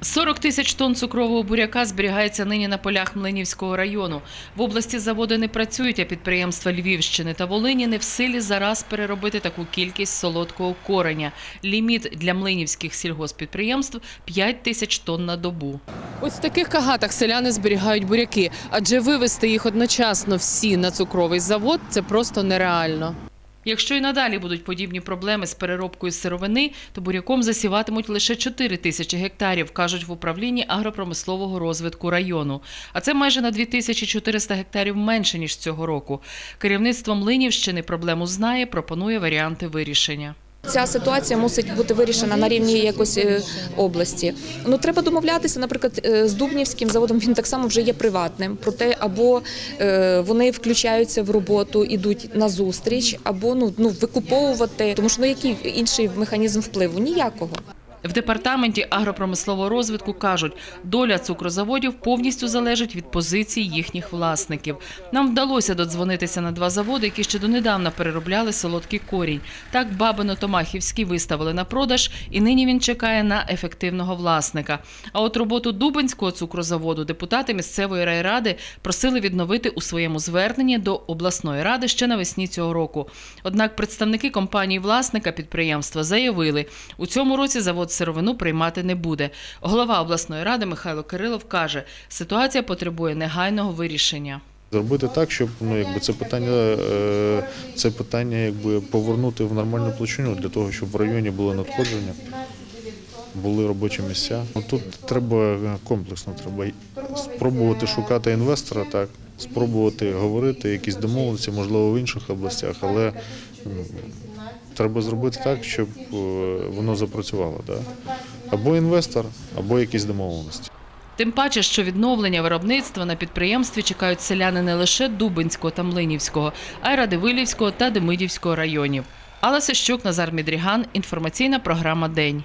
40 тисяч тонн цукрового буряка зберігається нині на полях Млинівського району. В області заводи не працюють, а підприємства Львівщини та Волині не в силі зараз переробити таку кількість солодкого кореня. Ліміт для млинівських сільгоспідприємств – 5 тисяч тонн на добу. Ось в таких кагатах селяни зберігають буряки, адже вивезти їх одночасно всі на цукровий завод – це просто нереально. Якщо і надалі будуть подібні проблеми з переробкою сировини, то буряком засіватимуть лише 4 тисячі гектарів, кажуть в управлінні агропромислового розвитку району. А це майже на 2400 гектарів менше, ніж цього року. Керівництво Млинівщини проблему знає, пропонує варіанти вирішення. Ця ситуація мусить бути вирішена на рівні якось е, області. Ну треба домовлятися, наприклад, е, з Дубнівським заводом. Він так само вже є приватним. Проте або е, вони включаються в роботу, ідуть на зустріч, або ну ну викуповувати. Тому що ну який інший механізм впливу? Ніякого. В департаменті агропромислового розвитку кажуть, доля цукрозаводів повністю залежить від позицій їхніх власників. Нам вдалося додзвонитися на два заводи, які ще донедавна переробляли солодкий корінь. Так Бабино-Томахівський виставили на продаж, і нині він чекає на ефективного власника. А от роботу Дубинського цукрозаводу депутати місцевої райради просили відновити у своєму зверненні до обласної ради ще навесні цього року. Однак представники компанії власника підприємства заявили, у цьому році завод сировину приймати не буде. Голова обласної ради Михайло Кирилов каже, ситуація потребує негайного вирішення. Зробити так, щоб ну якби це питання, е, це питання якби повернути в нормальну площину для того, щоб в районі було надходження, були робочі місця. Ну, Тут треба комплексно, треба спробувати шукати інвестора, так спробувати говорити, якісь домовленості, можливо, в інших областях, але треба зробити так, щоб е, воно запрацювало. Да? Або інвестор, або якісь домовленості. Тим паче, що відновлення виробництва на підприємстві чекають селяни не лише Дубинського та Млинівського, а й Радивилівського та Демидівського районів. Алла Сищук, Назар Мідріган. Інформаційна програма День.